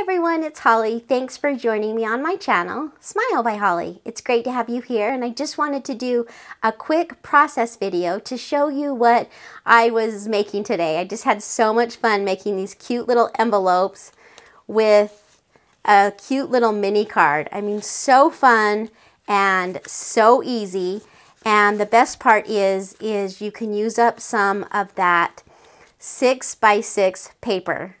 Everyone, it's Holly. Thanks for joining me on my channel, Smile by Holly. It's great to have you here and I just wanted to do a quick process video to show you what I was making today. I just had so much fun making these cute little envelopes with a cute little mini card. I mean, so fun and so easy. And the best part is, is you can use up some of that six by six paper.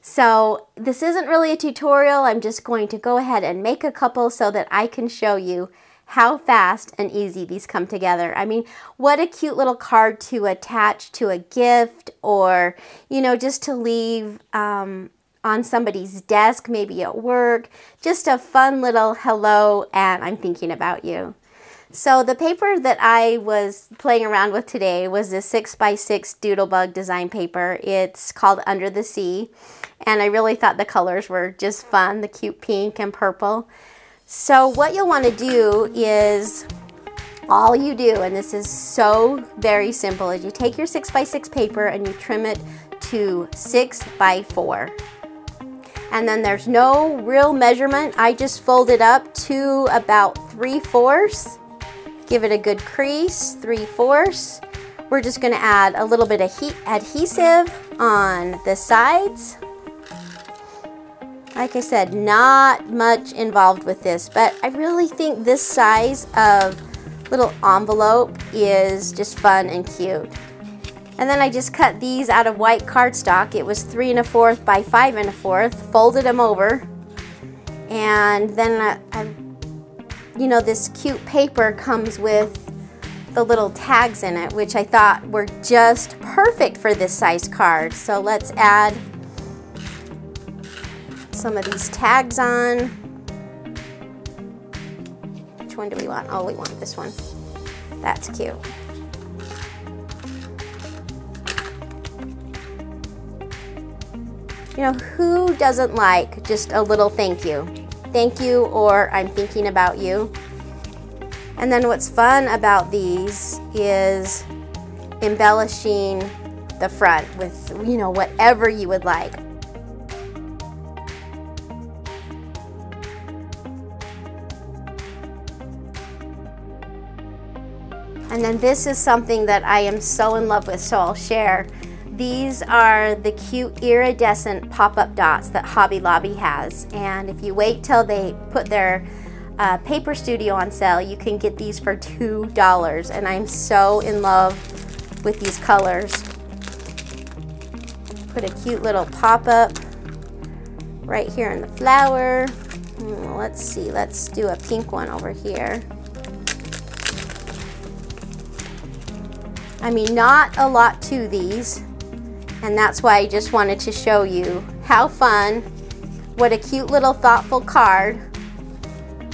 So this isn't really a tutorial. I'm just going to go ahead and make a couple so that I can show you how fast and easy these come together. I mean, what a cute little card to attach to a gift or, you know, just to leave um, on somebody's desk, maybe at work. Just a fun little hello and I'm thinking about you. So the paper that I was playing around with today was this 6x6 Doodlebug design paper. It's called Under the Sea, and I really thought the colors were just fun, the cute pink and purple. So what you'll want to do is, all you do, and this is so very simple, is you take your 6x6 paper and you trim it to 6 by 4 and then there's no real measurement. I just fold it up to about 3 fourths Give it a good crease, 3 fourths. We're just going to add a little bit of heat adhesive on the sides. Like I said, not much involved with this, but I really think this size of little envelope is just fun and cute. And then I just cut these out of white cardstock. It was three and a fourth by five and a fourth, folded them over. And then I, I you know, this cute paper comes with the little tags in it, which I thought were just perfect for this size card. So let's add some of these tags on. Which one do we want? Oh, we want this one. That's cute. You know, who doesn't like just a little thank you? Thank you or I'm thinking about you. And then what's fun about these is embellishing the front with, you know, whatever you would like. And then this is something that I am so in love with, so I'll share. These are the cute iridescent pop-up dots that Hobby Lobby has. And if you wait till they put their uh, Paper Studio on sale, you can get these for $2. And I'm so in love with these colors. Put a cute little pop-up right here in the flower. Hmm, let's see, let's do a pink one over here. I mean, not a lot to these. And that's why I just wanted to show you how fun, what a cute little thoughtful card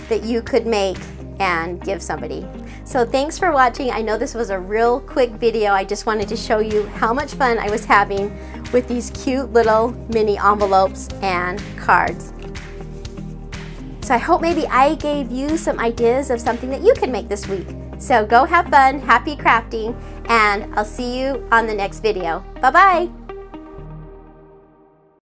that you could make and give somebody. So thanks for watching. I know this was a real quick video. I just wanted to show you how much fun I was having with these cute little mini envelopes and cards. So I hope maybe I gave you some ideas of something that you can make this week. So go have fun, happy crafting, and I'll see you on the next video. Bye-bye.